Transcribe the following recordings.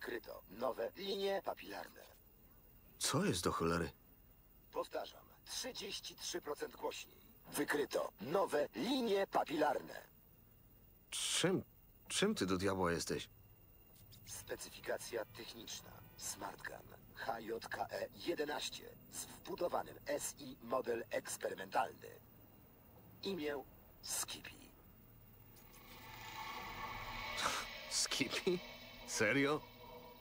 Wykryto nowe linie papilarne. Co jest do cholery? Powtarzam, 33% głośniej. Wykryto nowe linie papilarne. Czym, czym ty do diabła jesteś? Specyfikacja techniczna. SmartGun HJKE-11 z wbudowanym SI model eksperymentalny. Imię Skippy. Skippy? Serio?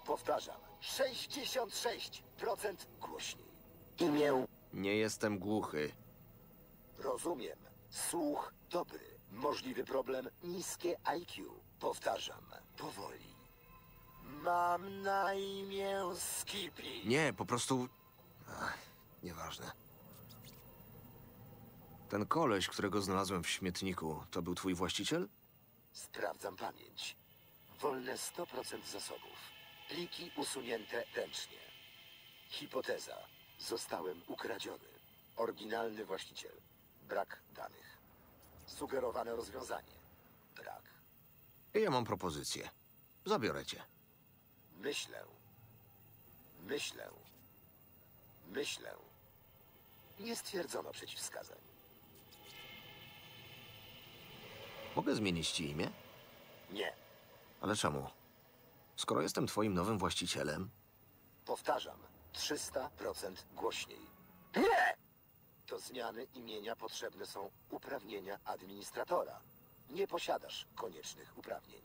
Powtarzam, 66% głośniej. Imię Nie jestem głuchy. rozumiem. Słuch dobry. Możliwy problem niskie IQ. Powtarzam, powoli. Mam na imię Skippy. Nie, po prostu... Ach, nieważne. Ten koleś, którego znalazłem w śmietniku, to był twój właściciel? Sprawdzam pamięć. Wolne 100% zasobów. Pliki usunięte ręcznie. Hipoteza. Zostałem ukradziony. Oryginalny właściciel. Brak danych. Sugerowane rozwiązanie. Brak. Ja mam propozycję. Zabiorę cię. Myślę. Myślę. Myślę. Nie stwierdzono przeciwwskazań. Mogę zmienić ci imię? Nie. Ale czemu? Skoro jestem twoim nowym właścicielem, Powtarzam, 300% głośniej. Nie! Do zmiany imienia potrzebne są uprawnienia administratora. Nie posiadasz koniecznych uprawnień.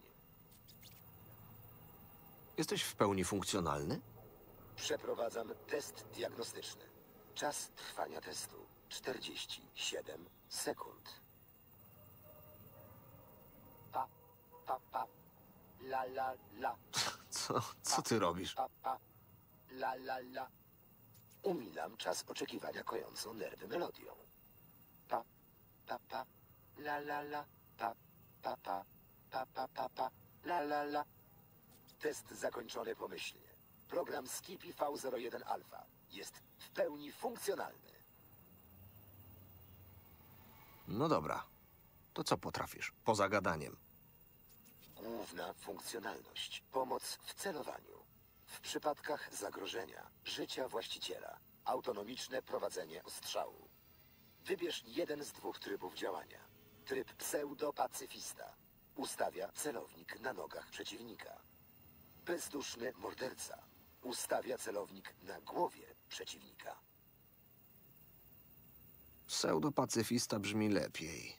jesteś w pełni funkcjonalny? Przeprowadzam test diagnostyczny. Czas trwania testu 47 sekund. La, la, la. Co, co ty robisz? La, la, la. Umilam czas oczekiwania kojącą nerwy melodią. Pa, pa, pa. La, la, la. Pa, pa, pa. Pa, pa, pa, pa. La, la, la. Test zakończony pomyślnie. Program Skippy V01 Alpha jest w pełni funkcjonalny. No dobra. To co potrafisz? Poza gadaniem. Główna funkcjonalność. Pomoc w celowaniu. W przypadkach zagrożenia życia właściciela. Autonomiczne prowadzenie ostrzału. Wybierz jeden z dwóch trybów działania. Tryb pseudopacyfista. Ustawia celownik na nogach przeciwnika. Bezduszny morderca. Ustawia celownik na głowie przeciwnika. Pseudopacyfista brzmi lepiej.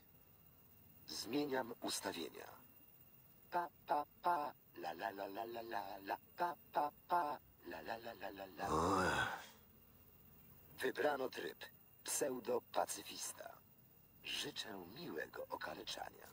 Zmieniam ustawienia. Pa, pa, pa, la, la, la, la, la, la, la, pa, pa, pa, la, la, la, la, la, la. Wybrano tryb pseudopacyfista. Życzę miłego okaleczania.